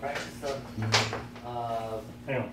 practice stuff. Uh, Hang on.